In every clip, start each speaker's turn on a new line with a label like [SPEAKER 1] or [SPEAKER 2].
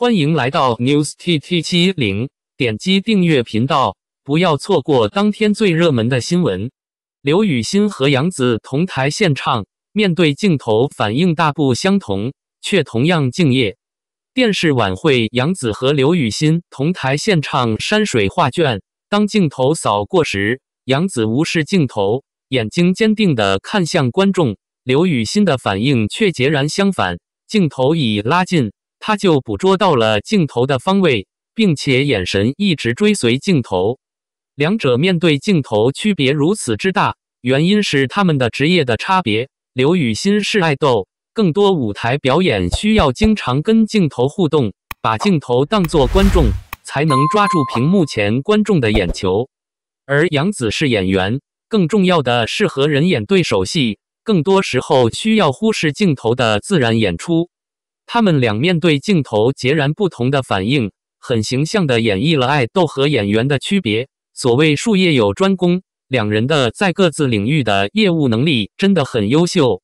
[SPEAKER 1] 欢迎来到 News TT 七零，点击订阅频道，不要错过当天最热门的新闻。刘雨昕和杨紫同台献唱，面对镜头反应大不相同，却同样敬业。电视晚会，杨紫和刘雨昕同台献唱《山水画卷》。当镜头扫过时，杨紫无视镜头，眼睛坚定地看向观众；刘雨昕的反应却截然相反，镜头已拉近。他就捕捉到了镜头的方位，并且眼神一直追随镜头。两者面对镜头区别如此之大，原因是他们的职业的差别。刘雨昕是爱豆，更多舞台表演需要经常跟镜头互动，把镜头当作观众，才能抓住屏幕前观众的眼球。而杨紫是演员，更重要的是和人演对手戏，更多时候需要忽视镜头的自然演出。他们俩面对镜头截然不同的反应，很形象地演绎了爱豆和演员的区别。所谓术业有专攻，两人的在各自领域的业务能力真的很优秀。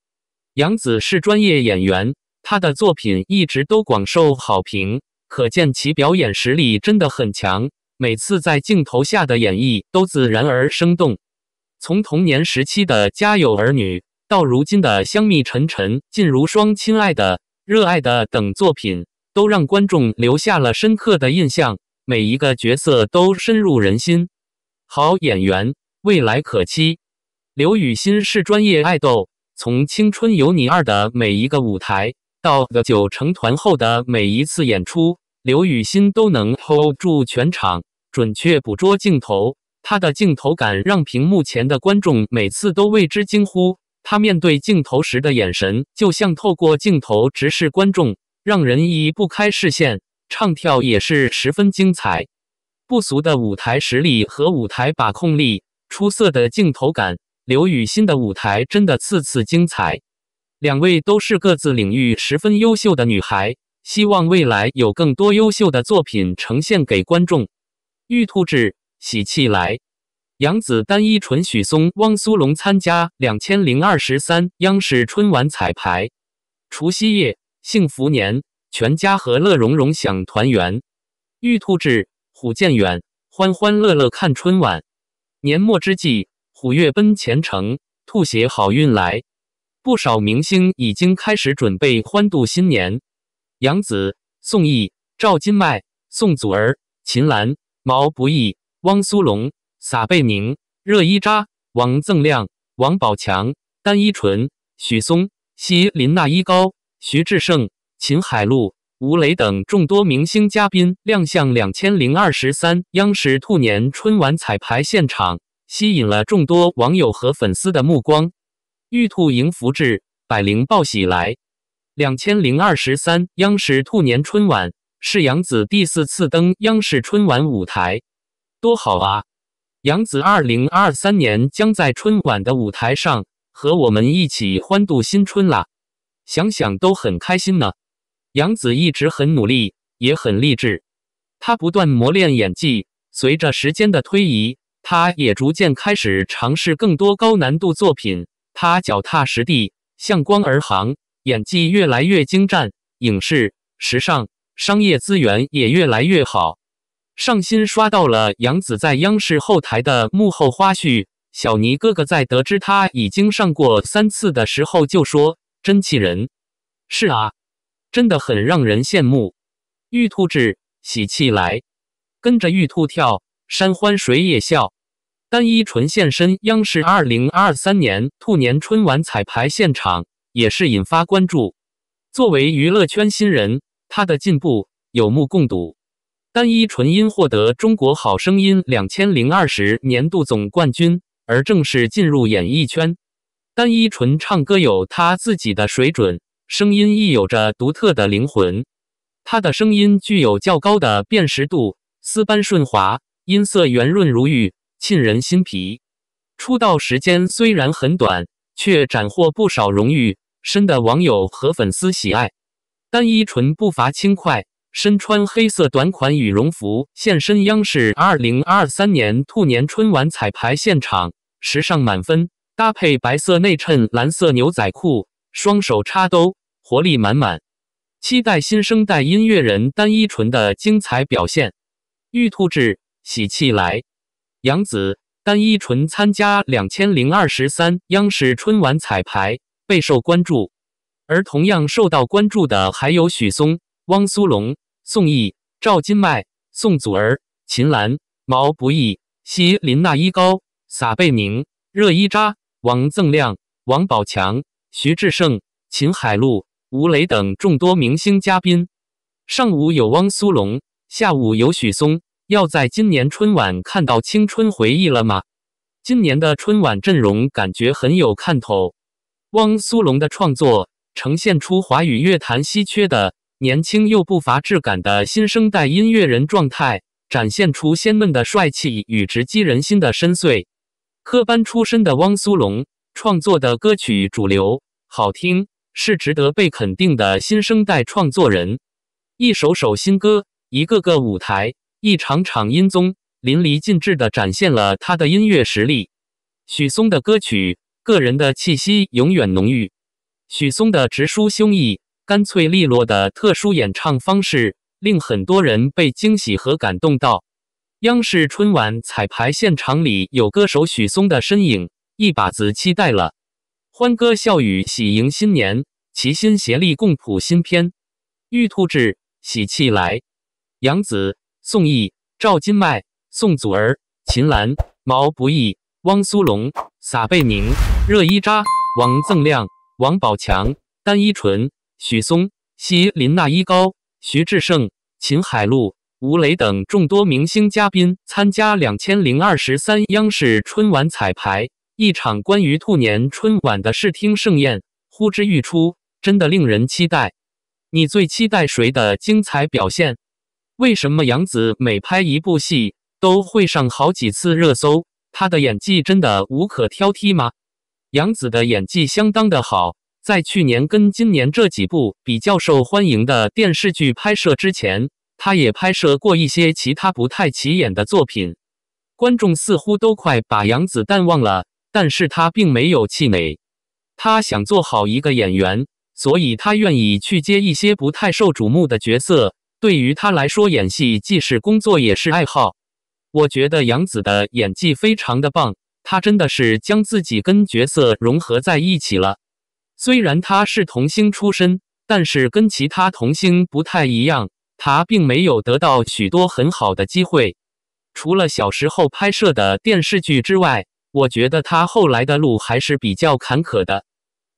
[SPEAKER 1] 杨紫是专业演员，她的作品一直都广受好评，可见其表演实力真的很强。每次在镜头下的演绎都自然而生动。从童年时期的《家有儿女》到如今的《香蜜沉沉烬如霜》《亲爱的》。热爱的等作品都让观众留下了深刻的印象，每一个角色都深入人心。好演员，未来可期。刘雨昕是专业爱豆，从《青春有你二》的每一个舞台到的九成团后的每一次演出，刘雨昕都能 hold 住全场，准确捕捉镜头。她的镜头感让屏幕前的观众每次都为之惊呼。他面对镜头时的眼神，就像透过镜头直视观众，让人移不开视线。唱跳也是十分精彩，不俗的舞台实力和舞台把控力，出色的镜头感。刘雨昕的舞台真的次次精彩。两位都是各自领域十分优秀的女孩，希望未来有更多优秀的作品呈现给观众。玉兔志，喜气来。杨紫、单依纯、许嵩、汪苏泷参加两千零二十三央视春晚彩排。除夕夜，幸福年，全家和乐融融享团圆。玉兔志，虎渐远，欢欢乐乐看春晚。年末之际，虎跃奔前程，兔携好运来。不少明星已经开始准备欢度新年。杨紫、宋轶、赵今麦、宋祖儿、秦岚、毛不易、汪苏泷。撒贝宁、热依扎、王铮亮、王宝强、单依纯、许嵩、希林娜依高、徐志胜、秦海璐、吴磊等众多明星嘉宾亮相两千零二十三央视兔年春晚彩排现场，吸引了众多网友和粉丝的目光。玉兔迎福至，百灵报喜来。两千零二十三央视兔年春晚是杨紫第四次登央视春晚舞台，多好啊！杨紫二零二三年将在春晚的舞台上和我们一起欢度新春啦，想想都很开心呢。杨紫一直很努力，也很励志，她不断磨练演技。随着时间的推移，她也逐渐开始尝试更多高难度作品。她脚踏实地，向光而行，演技越来越精湛，影视、时尚、商业资源也越来越好。上新刷到了杨紫在央视后台的幕后花絮。小尼哥哥在得知她已经上过三次的时候就说：“真气人。”是啊，真的很让人羡慕。玉兔志，喜气来，跟着玉兔跳，山欢水也笑。单依纯现身央视二零二三年兔年春晚彩排现场，也是引发关注。作为娱乐圈新人，她的进步有目共睹。单依纯因获得《中国好声音》两千零二十年度总冠军而正式进入演艺圈。单依纯唱歌有她自己的水准，声音亦有着独特的灵魂。她的声音具有较高的辨识度，丝般顺滑，音色圆润如玉，沁人心脾。出道时间虽然很短，却斩获不少荣誉，深得网友和粉丝喜爱。单依纯步伐轻快。身穿黑色短款羽绒服现身央视二零二三年兔年春晚彩排现场，时尚满分，搭配白色内衬、蓝色牛仔裤，双手插兜，活力满满。期待新生代音乐人单依纯的精彩表现。玉兔志，喜气来。杨紫、单依纯参加两千零二十三央视春晚彩排，备受关注。而同样受到关注的还有许嵩、汪苏泷、宋轶、赵今麦、宋祖儿、秦岚、毛不易、希林娜依高、撒贝宁、热依扎、王锃亮、王宝强、徐志胜、秦海璐。吴磊等众多明星嘉宾，上午有汪苏泷，下午有许嵩。要在今年春晚看到青春回忆了吗？今年的春晚阵容感觉很有看头。汪苏泷的创作呈现出华语乐坛稀缺的年轻又不乏质感的新生代音乐人状态，展现出鲜嫩的帅气与直击人心的深邃。科班出身的汪苏泷创作的歌曲主流好听。是值得被肯定的新生代创作人，一首首新歌，一个个舞台，一场场音综，淋漓尽致地展现了他的音乐实力。许嵩的歌曲，个人的气息永远浓郁。许嵩的直抒胸臆、干脆利落的特殊演唱方式，令很多人被惊喜和感动到。央视春晚彩排现场里有歌手许嵩的身影，一把子期待了。欢歌笑语，喜迎新年，齐心协力，共谱新篇。玉兔至，喜气来。杨紫、宋轶、赵今麦、宋祖儿、秦岚、毛不易、汪苏泷、撒贝宁、热依扎、王锃亮、王宝强、单依纯、许嵩、希林娜依高、徐志胜、秦海璐、吴磊等众多明星嘉宾参加两千零二十三央视春晚彩排。一场关于兔年春晚的视听盛宴呼之欲出，真的令人期待。你最期待谁的精彩表现？为什么杨紫每拍一部戏都会上好几次热搜？她的演技真的无可挑剔吗？杨紫的演技相当的好，在去年跟今年这几部比较受欢迎的电视剧拍摄之前，他也拍摄过一些其他不太起眼的作品，观众似乎都快把杨紫淡忘了。但是他并没有气馁，他想做好一个演员，所以他愿意去接一些不太受瞩目的角色。对于他来说，演戏既是工作也是爱好。我觉得杨紫的演技非常的棒，她真的是将自己跟角色融合在一起了。虽然他是童星出身，但是跟其他童星不太一样，他并没有得到许多很好的机会。除了小时候拍摄的电视剧之外，我觉得他后来的路还是比较坎坷的，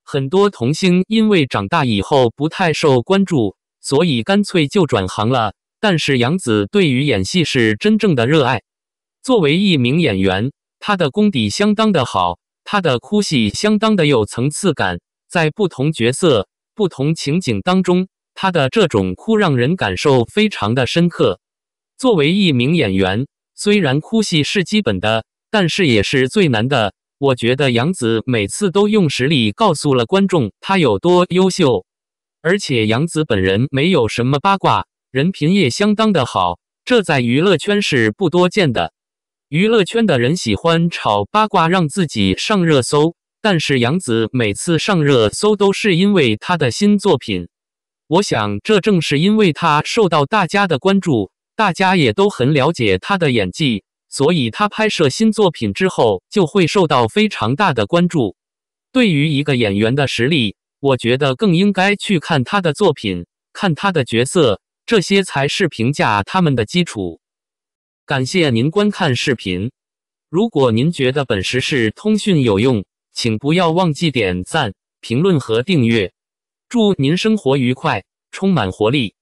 [SPEAKER 1] 很多童星因为长大以后不太受关注，所以干脆就转行了。但是杨紫对于演戏是真正的热爱。作为一名演员，她的功底相当的好，她的哭戏相当的有层次感，在不同角色、不同情景当中，他的这种哭让人感受非常的深刻。作为一名演员，虽然哭戏是基本的。但是也是最难的。我觉得杨紫每次都用实力告诉了观众她有多优秀，而且杨紫本人没有什么八卦，人品也相当的好，这在娱乐圈是不多见的。娱乐圈的人喜欢炒八卦，让自己上热搜，但是杨紫每次上热搜都是因为她的新作品。我想这正是因为她受到大家的关注，大家也都很了解她的演技。所以，他拍摄新作品之后就会受到非常大的关注。对于一个演员的实力，我觉得更应该去看他的作品，看他的角色，这些才是评价他们的基础。感谢您观看视频。如果您觉得本时事通讯有用，请不要忘记点赞、评论和订阅。祝您生活愉快，充满活力！